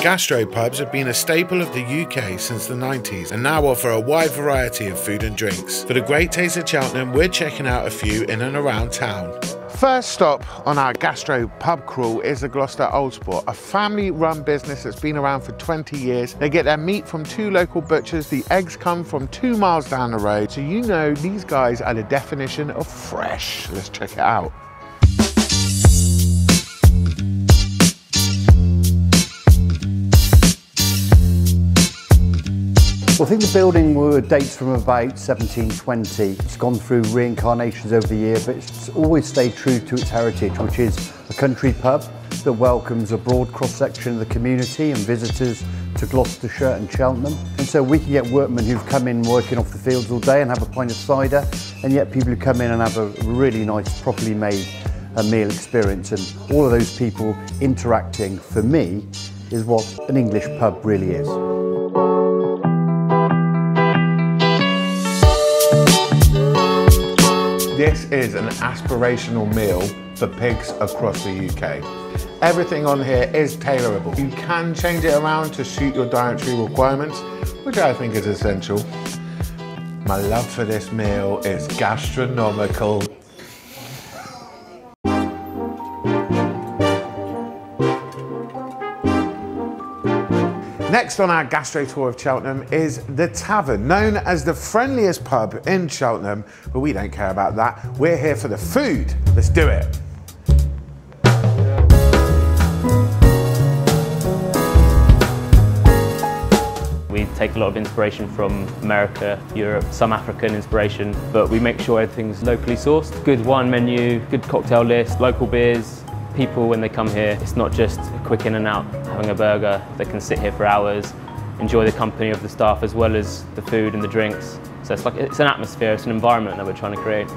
Gastropubs have been a staple of the UK since the 90s and now offer a wide variety of food and drinks. For the great taste of Cheltenham, we're checking out a few in and around town. First stop on our gastro pub crawl is the Gloucester Old Spot, a family run business that's been around for 20 years. They get their meat from two local butchers, the eggs come from two miles down the road, so you know these guys are the definition of fresh. Let's check it out. Well, I think the building dates from about 1720. It's gone through reincarnations over the year, but it's always stayed true to its heritage, which is a country pub that welcomes a broad cross-section of the community and visitors to Gloucestershire and Cheltenham. And so we can get workmen who've come in working off the fields all day and have a pint of cider, and yet people who come in and have a really nice, properly made uh, meal experience. And all of those people interacting, for me, is what an English pub really is. This is an aspirational meal for pigs across the UK. Everything on here is tailorable. You can change it around to suit your dietary requirements, which I think is essential. My love for this meal is gastronomical. Next on our gastro tour of Cheltenham is the Tavern, known as the friendliest pub in Cheltenham, but we don't care about that. We're here for the food. Let's do it. We take a lot of inspiration from America, Europe, some African inspiration, but we make sure everything's locally sourced. Good wine menu, good cocktail list, local beers, people when they come here, it's not just a quick in and out having a burger. They can sit here for hours, enjoy the company of the staff as well as the food and the drinks. So it's like it's an atmosphere, it's an environment that we're trying to create.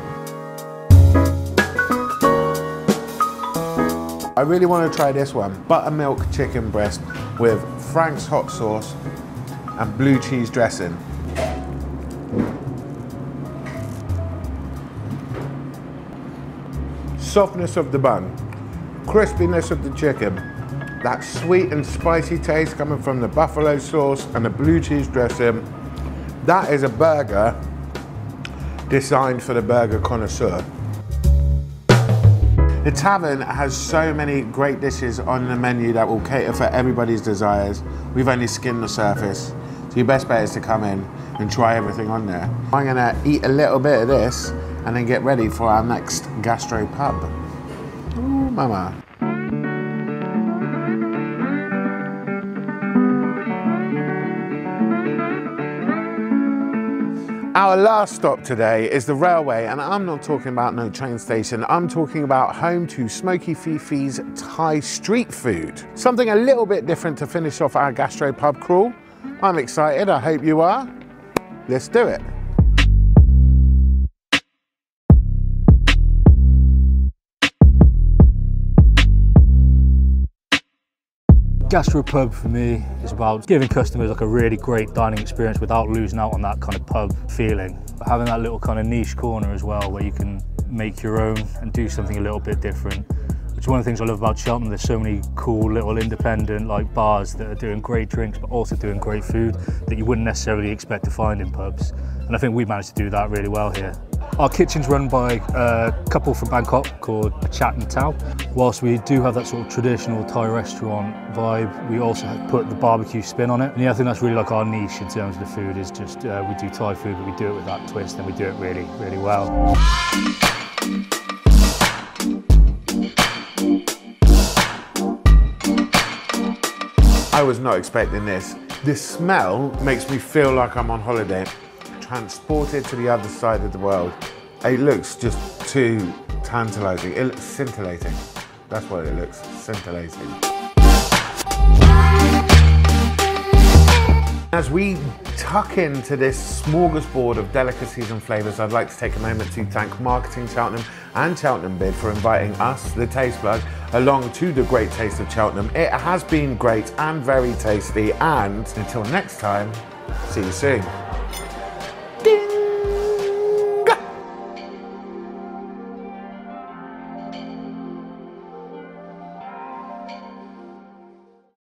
I really want to try this one. Buttermilk chicken breast with Frank's hot sauce and blue cheese dressing. Softness of the bun, crispiness of the chicken, that sweet and spicy taste coming from the buffalo sauce and the blue cheese dressing. That is a burger designed for the burger connoisseur. The tavern has so many great dishes on the menu that will cater for everybody's desires. We've only skinned the surface. So your best bet is to come in and try everything on there. I'm gonna eat a little bit of this and then get ready for our next gastro pub. Mama. Our last stop today is the railway, and I'm not talking about no train station. I'm talking about home to Smoky Fifi's Thai street food. Something a little bit different to finish off our gastro pub crawl. I'm excited, I hope you are. Let's do it. Gastropub for me is about giving customers like a really great dining experience without losing out on that kind of pub feeling. But having that little kind of niche corner as well where you can make your own and do something a little bit different. Which is one of the things I love about Cheltenham. There's so many cool little independent like bars that are doing great drinks but also doing great food that you wouldn't necessarily expect to find in pubs. And I think we managed to do that really well here. Our kitchen's run by a couple from Bangkok called Chat and Tao. Whilst we do have that sort of traditional Thai restaurant vibe, we also put the barbecue spin on it. And yeah, I think that's really like our niche in terms of the food is just uh, we do Thai food, but we do it with that twist and we do it really, really well. I was not expecting this. This smell makes me feel like I'm on holiday transported to the other side of the world. It looks just too tantalizing. It looks scintillating. That's what it looks, scintillating. As we tuck into this smorgasbord of delicacies and flavours, I'd like to take a moment to thank Marketing Cheltenham and Cheltenham Bid for inviting us, the Taste Plug, along to the great taste of Cheltenham. It has been great and very tasty, and until next time, see you soon.